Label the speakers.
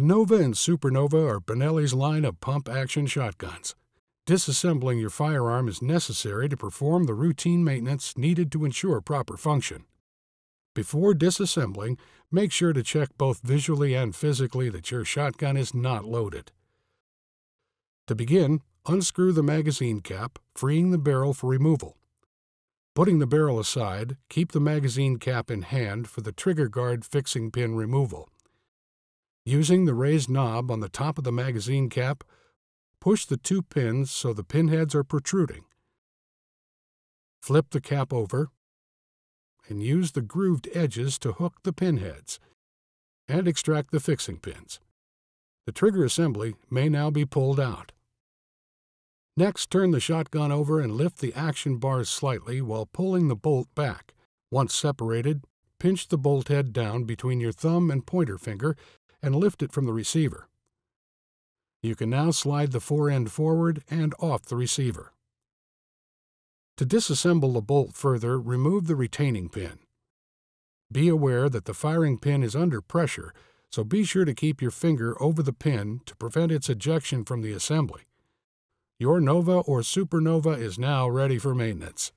Speaker 1: The Nova and Supernova are Benelli's line of pump-action shotguns. Disassembling your firearm is necessary to perform the routine maintenance needed to ensure proper function. Before disassembling, make sure to check both visually and physically that your shotgun is not loaded. To begin, unscrew the magazine cap, freeing the barrel for removal. Putting the barrel aside, keep the magazine cap in hand for the trigger guard fixing pin removal. Using the raised knob on the top of the magazine cap, push the two pins so the pinheads are protruding. Flip the cap over and use the grooved edges to hook the pinheads and extract the fixing pins. The trigger assembly may now be pulled out. Next, turn the shotgun over and lift the action bars slightly while pulling the bolt back. Once separated, pinch the bolt head down between your thumb and pointer finger and lift it from the receiver. You can now slide the fore end forward and off the receiver. To disassemble the bolt further, remove the retaining pin. Be aware that the firing pin is under pressure, so be sure to keep your finger over the pin to prevent its ejection from the assembly. Your Nova or Supernova is now ready for maintenance.